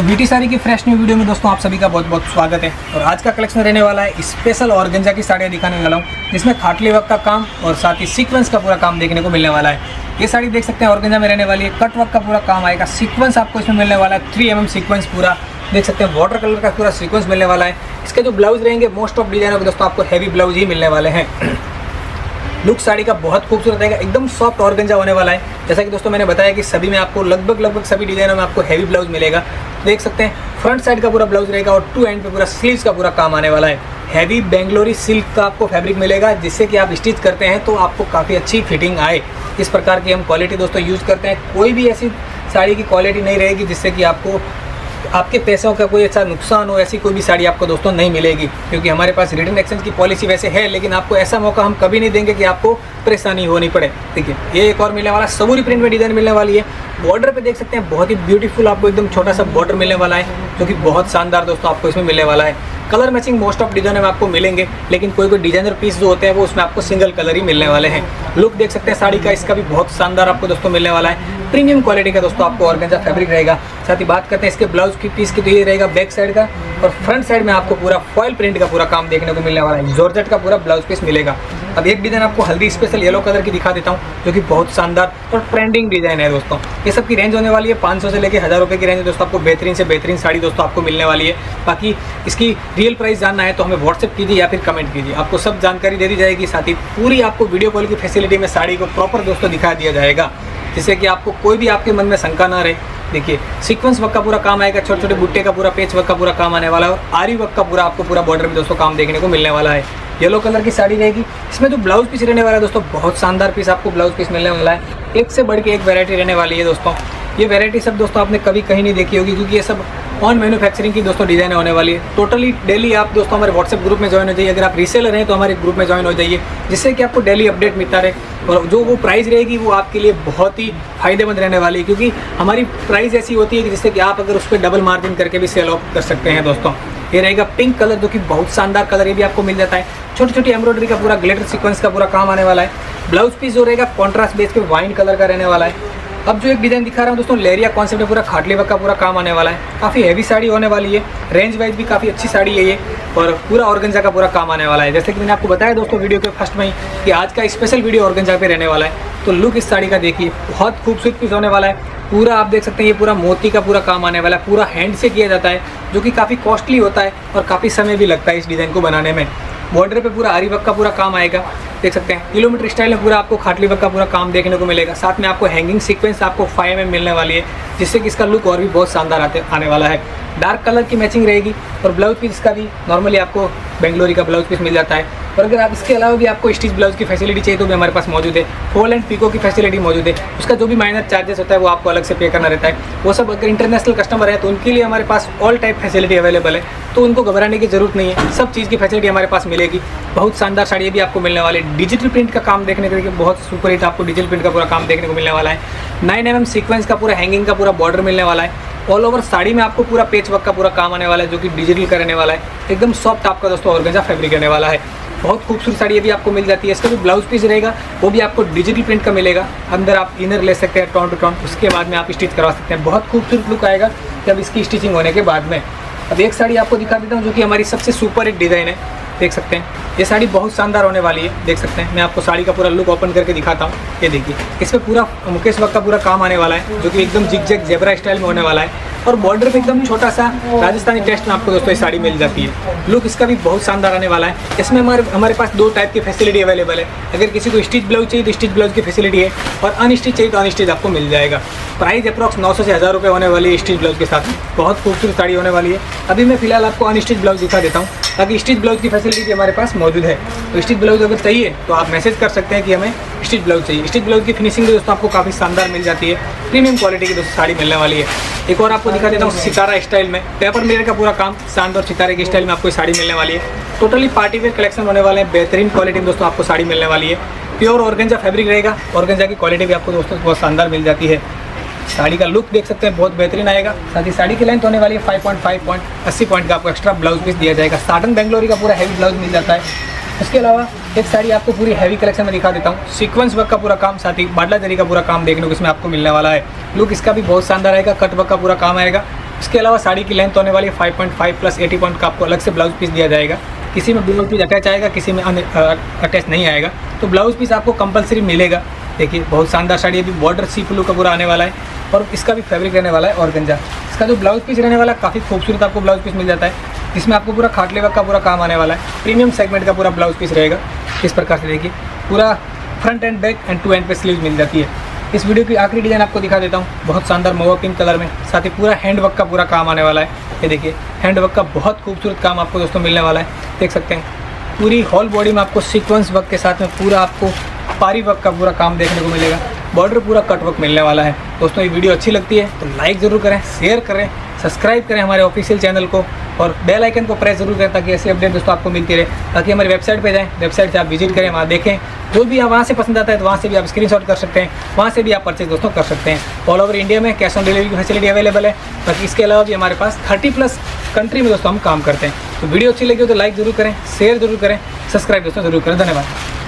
तो बीटी साड़ी की fresh new video में दोस्तों आप सभी का बहुत बहुत स्वागत है। और आज का कलेक्शन रहने वाला है स्पेशल और गंजा की साड़ियाँ दिखाने वाला हूँ, जिसमें खाटली वर्क का काम और साथ ही सीक्वेंस का पूरा काम देखने को मिलने वाला है। ये साड़ी देख सकते हैं औरगंजा में रहने वाली है कट वर्क का पूरा काम आएगा सीक्वेंस आपको इसमें मिलने वाला है थ्री एम सीक्वेंस पूरा देख सकते हैं वाटर कलर का पूरा सीक्वेंस मिलने वाला है। इसके जो ब्लाउज रहेंगे मोस्ट ऑफ़ डिज़ाइनर को दोस्तों आपको हैवी ब्लाउज ही मिलने वाले हैं। लुक साड़ी का बहुत खूबसूरत रहेगा, एकदम सॉफ्ट और गंजा होने वाला है। जैसा कि दोस्तों मैंने बताया कि सभी में आपको लगभग लगभग सभी डिजाइनों में आपको हैवी ब्लाउज मिलेगा। देख सकते हैं फ्रंट साइड का पूरा ब्लाउज रहेगा और टू एंड पे पूरा स्लीव्स का पूरा काम आने वाला है। हैवी बेंगलोरी सिल्क का आपको फैब्रिक मिलेगा, जिससे कि आप स्टिच करते हैं तो आपको काफ़ी अच्छी फिटिंग आए। इस प्रकार की हम क्वालिटी दोस्तों यूज़ करते हैं। कोई भी ऐसी साड़ी की क्वालिटी नहीं रहेगी जिससे कि आपको आपके पैसों का कोई ऐसा नुकसान हो, ऐसी कोई भी साड़ी आपको दोस्तों नहीं मिलेगी, क्योंकि हमारे पास रिटर्न एक्सचेंज की पॉलिसी वैसे है, लेकिन आपको ऐसा मौका हम कभी नहीं देंगे कि आपको परेशानी होनी पड़े। ठीक है ये एक और मिलने वाला, सबूरी प्रिंट में डिज़ाइन मिलने वाली है। बॉर्डर पे देख सकते हैं, बहुत ही ब्यूटीफुल आपको एकदम छोटा सा बॉर्डर मिलने वाला है, जो कि बहुत शानदार दोस्तों आपको इसमें मिलने वाला है। Colour matching most of design में आपको मिलेंगे, लेकिन कोई कोई डिज़ाइनर पीस जो होते हैं, वो उसमें आपको सिंगल कलर ही मिलने वाले हैं। लुक देख सकते हैं, साड़ी का इसका भी बहुत शानदार आपको दोस्तों मिलने वाला है। प्रीमियम क्वालिटी का दोस्तों आपको ऑर्गेंजा फैब्रिक रहेगा। साथ ही बात करते हैं इसके ब्लाउज की पीस की तो ये रहेगा बैक साइड का और फ्रंट साइड में आपको पूरा फॉयल प्रिंट का पूरा काम देखने को मिलने वाला है। जॉर्जेट का पूरा ब्लाउज पीस मिलेगा। अब एक डिज़ाइन आपको हल्दी स्पेशल येलो कलर की दिखा देता हूँ, जो कि बहुत शानदार और ट्रेंडिंग डिज़ाइन है दोस्तों। ये सब की रेंज होने वाली है, पाँच सौ से लेकर हज़ार रुपये की रेंज दोस्तों। आपको बेहतरीन से बेहतरीन साड़ी दोस्तों आपको मिलने वाली है। बाकी इसकी रियल प्राइस जानना है तो हमें व्हाट्सअप कीजिए या फिर कमेंट कीजिए। आपको सब जानकारी दे दी जाएगी, साथ ही पूरी आपको वीडियो कॉल की फैसिलिटी में साड़ी को प्रॉपर दोस्तों दिखा दिया जाएगा। जिससे कि आपको कोई भी आपके मन में शंका ना रहे। देखिए सीक्वेंस वर्क का पूरा काम आएगा छोटे छोटे बुट्टे का पूरा पेच वर्क का पूरा काम आने वाला है और आरी वर्क का पूरा आपको पूरा बॉर्डर में दोस्तों काम देखने को मिलने वाला है। येलो कलर की साड़ी रहेगी। इसमें जो ब्लाउज पीस रहने वाला है दोस्तों, बहुत शानदार पीस आपको ब्लाउज पीस मिलने वाला है। एक से बढ़ के एक वेरायटी रहने वाली है दोस्तों। ये वेरायटी सब दोस्तों आपने कभी कहीं नहीं देखी होगी, क्योंकि ये सब ऑन मैन्युफैक्चरिंग की दोस्तों डिज़ाइन होने वाली है? टोटली डेली आप दोस्तों हमारे व्हाट्सएप ग्रुप में ज्वाइन हो जाइए। अगर आप रीसेलर हैं तो हमारे ग्रुप में ज्वाइन हो जाइए, जिससे कि आपको डेली अपडेट मिलता रहे। और जो वो प्राइस रहेगी, वो आपके लिए बहुत ही फ़ायदेमंद रहने वाली है, क्योंकि हमारी प्राइस ऐसी होती है कि जिससे कि आप अगर उस पर डबल मार्जिन करके भी सेल ऑफ़ कर सकते हैं दोस्तों। ये रहेगा पिंक कलर जो कि बहुत शानदार कलर ये भी आपको मिल जाता है। छोटी छोटी एम्ब्रॉयडरी का पूरा ग्लेटर सीक्वेंस का पूरा काम आने वाला है। ब्लाउज पीस जो रहेगा कॉन्ट्रास्ट बेस पे वाइन कलर का रहने वाला है। अब जो एक डिज़ाइन दिखा रहा हूँ दोस्तों, लेरिया कॉन्सेप्ट पूरा खाटली वर्क का पूरा काम आने वाला है। काफ़ी हैवी साड़ी होने वाली है। रेंज वाइज भी काफ़ी अच्छी साड़ी है ये, और पूरा ऑर्गेंजा का पूरा काम आने वाला है। जैसे कि मैंने आपको बताया दोस्तों वीडियो के फ़र्स्ट में ही, कि आज का स्पेशल वीडियो ऑर्गेंजा पे रहने वाला है। तो लुक इस साड़ी का देखिए, बहुत खूबसूरत पीस होने वाला है। पूरा आप देख सकते हैं, ये पूरा मोती का पूरा काम आने वाला है। पूरा हैंड से किया जाता है, जो कि काफ़ी कॉस्टली होता है, और काफ़ी समय भी लगता है इस डिज़ाइन को बनाने में। बॉर्डर पे पूरा हरी वर्क का पूरा काम आएगा, देख सकते हैं। किलोमीटर स्टाइल में पूरा आपको खाटली वर्क का पूरा काम देखने को मिलेगा। साथ में आपको हैंगिंग सीक्वेंस आपको फाइव में मिलने वाली है, जिससे कि इसका लुक और भी बहुत शानदार आते आने वाला है। डार्क कलर की मैचिंग रहेगी और ब्लाउज पीस का भी नॉर्मली आपको बेंगलोरी का ब्लाउज पीस मिल जाता है। और अगर आप इसके अलावा भी आपको स्टिच ब्लाउज की फैसिलिटी चाहिए तो भी हमारे पास मौजूद है। फोल एंड पीको की फैसिलिटी मौजूद है। उसका जो भी माइनर चार्जेस होता है, वो आपको अलग से पे करना रहता है। वो सब अगर इंटरनेशनल कस्टमर है तो उनके लिए हमारे पास ऑल टाइप फैसिलिटी अवेलेबल है। तो उनको घबराने की ज़रूरत नहीं है। सब चीज़ की फैसिलिटी हमारे पास मिलेगी। बहुत शानदार साड़ियाँ भी आपको मिलने वाली है। डिजिटल प्रिंट का काम देखने के लिए बहुत सुपर हिट आपको डिजिटल प्रिंट का पूरा काम देखने को मिलने वाला है। नाइन एम सीक्वेंस का पूरा हैंगिंग का पूरा बॉर्डर मिलने वाला है। ऑल ओवर साड़ी में आपको पूरा पेच वर्क का पूरा काम आने वाला है, जो कि डिजिटल का रहने वाला है। एकदम सॉफ्ट आपका दोस्तों ऑर्गेजा फैब्रिक रहने वाला है। बहुत खूबसूरत साड़ी अभी आपको मिल जाती है। इसका भी ब्लाउज पीस रहेगा, वो भी आपको डिजिटल प्रिंट का मिलेगा। अंदर आप इनर ले सकते हैं, टॉन टू टॉन। उसके बाद में आप स्टिच करवा सकते हैं। बहुत खूबसूरत लुक आएगा जब इसकी स्टिचिंग होने के बाद में। अब एक साड़ी आपको दिखा देता हूँ, जो कि हमारी सबसे सुपर हिट डिज़ाइन है। देख सकते हैं। ये साड़ी बहुत शानदार होने वाली है, देख सकते हैं। मैं आपको साड़ी का पूरा लुक ओपन करके दिखाता हूँ। ये देखिए, इस पर मुकेश वक्त का पूरा काम आने वाला है, जो कि एकदम जिग जैग जेबरा स्टाइल में होने वाला है। और बॉर्डर पे एकदम छोटा सा राजस्थानी टेस्ट में आपको दोस्तों ये साड़ी मिल जाती है। लुक इसका भी बहुत शानदार आने वाला है। इसमें हमारे हमारे पास दो टाइप की फैसिलिटी अवेलेबल है। अगर किसी को स्टिच ब्लाउज चाहिए तो स्टिच ब्लाउज की फैसिलिटी है। और अनस्टिच चाहिए तो अनस्टिच आपको मिल जाएगा। प्राइस अप्रॉक्स नौ से हज़ार रुपये होने वाली है स्टिच ब्लाउज के साथ बहुत खूबसूरत साड़ी होने वाली है। अभी मैं फ़िलहाल आपको अनस्टिच ब्लाउज दिखा देता हूँ। ताकि स्टिच ब्लाउज की फैसिलिटी भी हमारे पास मौजूद है। तो स्टिच ब्लाउज अगर चाहिए तो आप मैसेज कर सकते हैं कि हमें स्टिच ब्लाउज चाहिए। स्टिच ब्लाउज की फिनिशिंग भी दोस्तों आपको काफ़ी शानदार मिल जाती है। प्रीमियम क्वालिटी की दोस्तों साड़ी मिलने वाली है। एक और आपको दिखा देता हूँ, सितारा स्टाइल में। पेपर मिरर का पूरा काम शानदार सितारे की स्टाइल में आपको साड़ी मिलने वाली है। टोटली पार्टी वेयर कलेक्शन होने वाले हैं। बेहतरीन क्वालिटी में दोस्तों आपको साड़ी मिलने वाली है। प्योर ऑर्गेंजा फैब्रिक रहेगा। ऑर्गेंजा की क्वालिटी भी आपको दोस्तों बहुत शानदार मिल जाती है। साड़ी का लुक देख सकते हैं, बहुत बेहतरीन आएगा। साथ ही साड़ी की लेंथ होने वाली है फाइव पॉइंट फाइव पॉइंट अस्सी पॉइंट का, आपको एक्स्ट्रा ब्लाउज पीस दिया जाएगा। साटन बेंगलोरी का पूरा हैवी ब्लाउज मिल जाता है। उसके अलावा एक साड़ी आपको पूरी हैवी कलेक्शन में दिखा देता हूँ। सीक्वेंस वर्क का पूरा काम, साथ ही बाडला जरी का पूरा काम देखने को इसमें आपको मिलने वाला है। लुक इसका भी बहुत शानदार आएगा कट वर्क का पूरा काम आएगा। उसके अलावा साड़ी की लेंथ होने वाली five point five plus eighty point का, आपको अलग से ब्लाउज पीस दिया जाएगा। किसी में ब्लाउज पीस अटैच आएगा, किसी में अटैच नहीं आएगा। तो ब्लाउज पीस आपको कंपलसरी मिलेगा। देखिए, बहुत शानदार साड़ी अभी बॉर्डर सी ब्लू का पूरा आने वाला है और इसका भी फैब्रिक रहने वाला है और गंजा। इसका जो ब्लाउज पीस रहने वाला है, काफ़ी खूबसूरत आपको ब्लाउज पीस मिल जाता है। इसमें आपको पूरा खाटले वर्क का पूरा काम आने वाला है। प्रीमियम सेगमेंट का पूरा ब्लाउज पीस रहेगा। इस प्रकार से देखिए, पूरा front and back end to end पे स्लीव मिल जाती है। इस वीडियो की आखिरी डिज़ाइन आपको दिखा देता हूँ। बहुत शानदार मोवा पिंक कलर में, साथ ही पूरा हैंड वर्क का पूरा काम आने वाला है। ये देखिए हैंड वर्क का बहुत खूबसूरत काम आपको दोस्तों मिलने वाला है। देख सकते हैं, पूरी हॉल बॉडी में आपको सीक्वेंस वर्क के साथ में पूरा आपको पारी वर्क का पूरा काम देखने को मिलेगा। बॉर्डर पूरा कट वर्क मिलने वाला है। दोस्तों, ये वीडियो अच्छी लगती है तो लाइक ज़रूर करें शेयर करें सब्सक्राइब करें हमारे ऑफिशियल चैनल को और बेल आइकन को प्रेस ज़रूर करें ताकि ऐसे अपडेट दोस्तों आपको मिलती रहे। ताकि हमारी वेबसाइट पे जाएँ वेबसाइट से आप विज़िट करें, वहाँ देखें। जो भी आप वहाँ से पसंद आता है तो वहाँ से भी आप स्क्रीनशॉट कर सकते हैं, वहाँ से भी आप परचेज दोस्तों कर सकते हैं। ऑल ओवर इंडिया में कैश ऑन डिलीवरी की फैसिलिटी अवेलेबल है, बाकी इसके अलावा भी हमारे पास थर्टी प्लस कंट्री में दोस्तों हम काम करते हैं। तो वीडियो अच्छी लगी हो तो लाइक ज़रूर करें शेयर ज़रूर करें सब्सक्राइब दोस्तों ज़रूर करें। धन्यवाद।